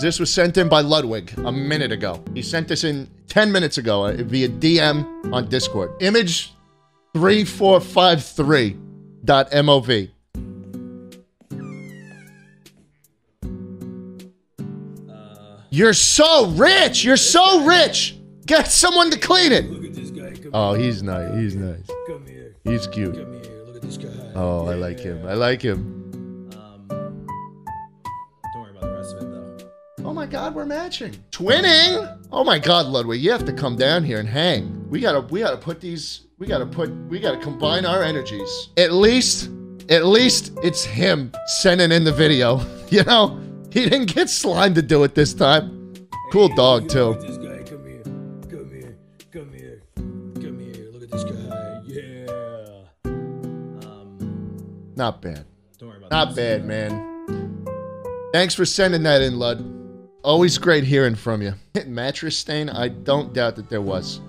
This was sent in by Ludwig a minute ago. He sent this in 10 minutes ago uh, via DM on Discord. Image 3453.mov. You're so rich. You're so rich. Get someone to clean it. Look at this guy. Come, Oh, he's nice. He's nice. come here. He's cute. Come here. Look at this guy. Oh, I like him. I like him. Um, don't worry about the rest of it though. Oh my God, we're matching. Twinning. Oh my God, Ludwig, you have to come down here and hang. We gotta, we gotta put these. We gotta put. We gotta combine our energies. At least, at least it's him sending in the video. You know, he didn't get slime to do it this time. Cool Hey, dog too. Look at this guy. Come here. Come here. Come here. Come here. Look at this guy. Yeah. Um, Not bad. don't worry about Not bad, man. Thanks for sending that in, Lud. Always great hearing from you. Mattress stain? I don't doubt that there was.